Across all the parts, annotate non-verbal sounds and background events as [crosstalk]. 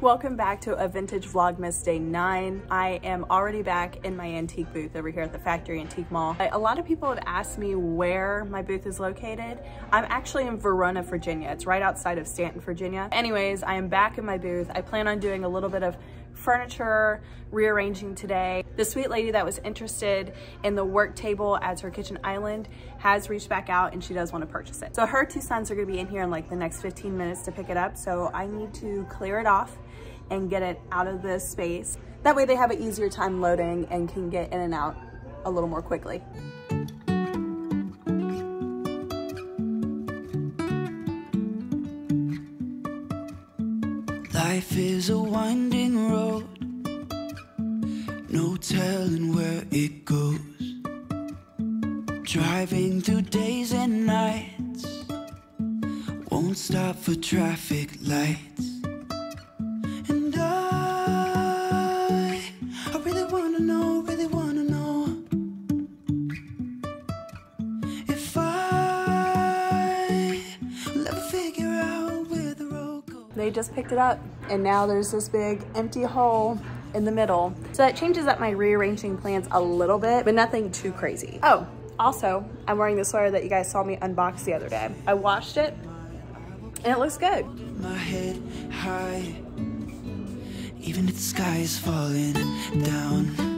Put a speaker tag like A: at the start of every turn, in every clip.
A: Welcome back to a vintage Vlogmas day nine. I am already back in my antique booth over here at the Factory Antique Mall. A lot of people have asked me where my booth is located. I'm actually in Verona, Virginia. It's right outside of Staunton, Virginia. Anyways, I am back in my booth. I plan on doing a little bit of furniture rearranging today. The sweet lady that was interested in the work table as her kitchen island has reached back out and she does want to purchase it. So her two sons are going to be in here in like the next 15 minutes to pick it up. So I need to clear it off and get it out of this space. That way they have an easier time loading and can get in and out a little more quickly.
B: Life is a winding telling where it goes. Driving through days and nights, won't stop for traffic lights. And I, I really wanna know, really wanna know if I will ever figure out where the road goes.
A: They just picked it up and now there's this big empty hole in the middle. So that changes up my rearranging plans a little bit, but nothing too crazy. Oh, also, I'm wearing the sweater that you guys saw me unbox the other day. I washed it and it looks good.
B: my head high Even if the sky is falling down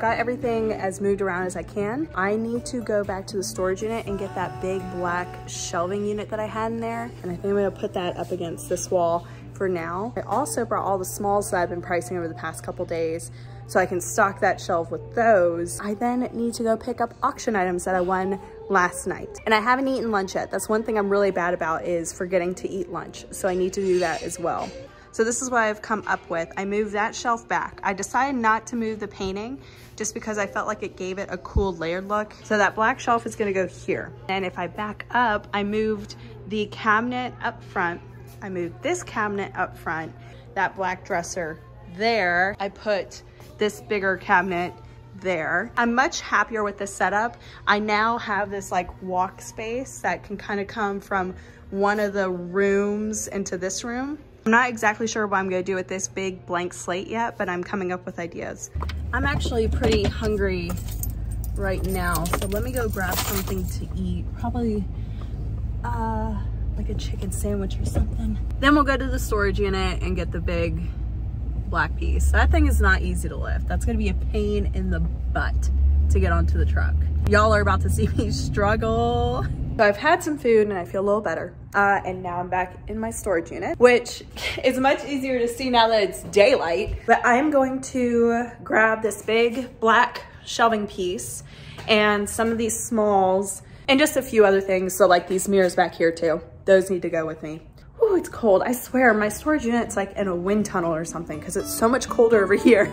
A: Got everything as moved around as I can. I need to go back to the storage unit and get that big black shelving unit that I had in there. And I think I'm gonna put that up against this wall for now. I also brought all the smalls that I've been pricing over the past couple days so I can stock that shelf with those. I then need to go pick up auction items that I won last night. And I haven't eaten lunch yet. That's one thing I'm really bad about is forgetting to eat lunch. So I need to do that as well. So this is what I've come up with. I moved that shelf back. I decided not to move the painting just because I felt like it gave it a cool layered look. So that black shelf is gonna go here. And if I back up, I moved the cabinet up front. I moved this cabinet up front, that black dresser there. I put this bigger cabinet there. I'm much happier with this setup. I now have this like walk space that can kind of come from one of the rooms into this room. I'm not exactly sure what I'm gonna do with this big blank slate yet, but I'm coming up with ideas. I'm actually pretty hungry right now, so let me go grab something to eat. Probably uh, like a chicken sandwich or something. Then we'll go to the storage unit and get the big black piece. That thing is not easy to lift. That's gonna be a pain in the butt to get onto the truck. Y'all are about to see me [laughs] struggle. So I've had some food and I feel a little better. Uh, and now I'm back in my storage unit, which [laughs] is much easier to see now that it's daylight. But I'm going to grab this big black shelving piece and some of these smalls and just a few other things. So like these mirrors back here too. Those need to go with me. Oh, it's cold. I swear my storage unit's like in a wind tunnel or something because it's so much colder over [laughs] here.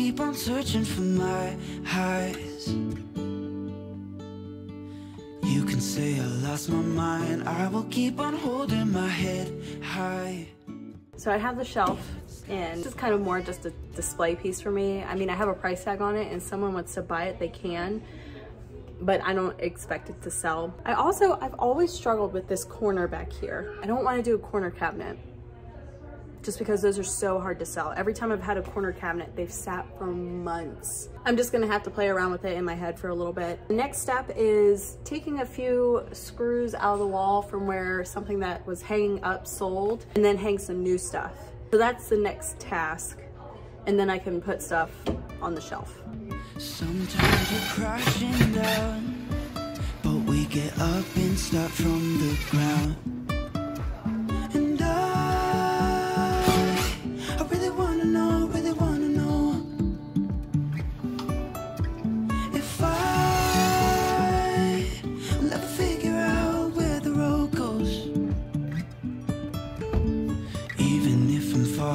B: keep on searching for my highs. You can say I lost my mind, I will keep on holding my head high.
A: So I have the shelf and this is kind of more just a display piece for me. I mean, I have a price tag on it and someone wants to buy it, they can, but I don't expect it to sell. I also, I've always struggled with this corner back here. I don't want to do a corner cabinet. Just because those are so hard to sell. Every time I've had a corner cabinet, they've sat for months. I'm just gonna have to play around with it in my head for a little bit. The next step is taking a few screws out of the wall from where something that was hanging up sold and then hang some new stuff. So that's the next task. And then I can put stuff on the shelf.
B: Sometimes we're crashing down, but we get up and start from the ground.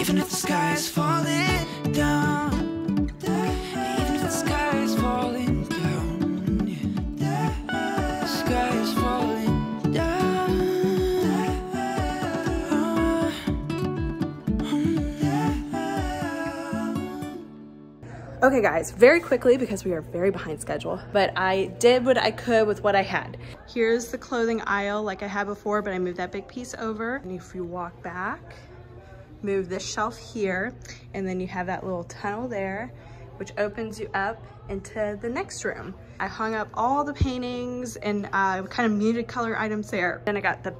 B: Even if the sky is falling down, even if the sky is falling down, the sky is falling down.
A: Okay guys, very quickly because we are very behind schedule, but I did what I could with what I had. Here's the clothing aisle like I had before, but I moved that big piece over. And if you walk back, move this shelf here, and then you have that little tunnel there, which opens you up into the next room. I hung up all the paintings and uh, kind of muted color items there. Then I got the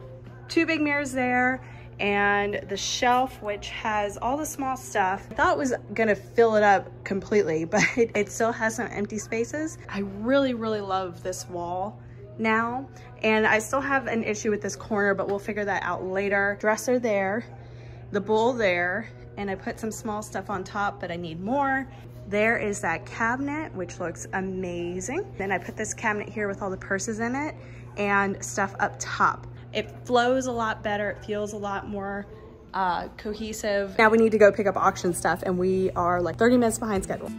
A: two big mirrors there and the shelf which has all the small stuff. I thought was gonna fill it up completely, [laughs] but it, it still has some empty spaces. I really, really love this wall now. And I still have an issue with this corner, but we'll figure that out later. Dresser there, the bowl there, and I put some small stuff on top, but I need more. There is that cabinet, which looks amazing. Then I put this cabinet here with all the purses in it and stuff up top. It flows a lot better. It feels a lot more uh, cohesive. Now we need to go pick up auction stuff and we are like 30 minutes behind schedule.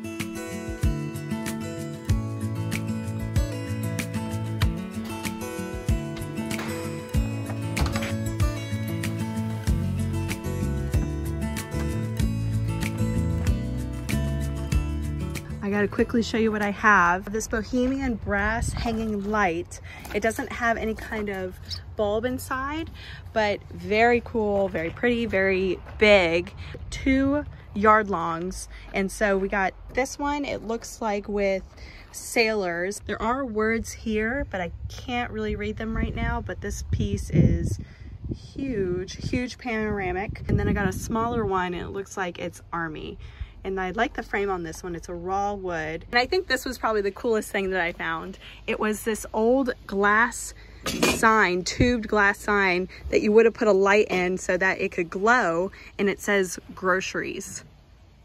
A: Gotta quickly show you what I have. This Bohemian brass hanging light. It doesn't have any kind of bulb inside, but very cool, very pretty, very big. Two yard longs. And so we got this one, it looks like with sailors. There are words here, but I can't really read them right now, but this piece is huge, huge panoramic. And then I got a smaller one it looks like it's army and I like the frame on this one. It's a raw wood. And I think this was probably the coolest thing that I found. It was this old glass sign, tubed glass sign that you would have put a light in so that it could glow and it says groceries.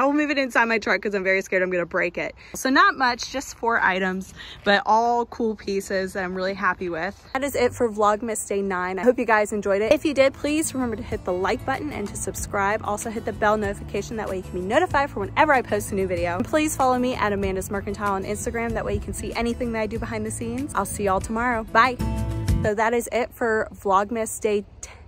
A: I will move it inside my truck because I'm very scared I'm going to break it. So not much, just four items, but all cool pieces that I'm really happy with. That is it for Vlogmas Day 9. I hope you guys enjoyed it. If you did, please remember to hit the like button and to subscribe. Also hit the bell notification. That way you can be notified for whenever I post a new video. And please follow me at Amanda's Mercantile on Instagram. That way you can see anything that I do behind the scenes. I'll see y'all tomorrow. Bye. So that is it for Vlogmas Day 10.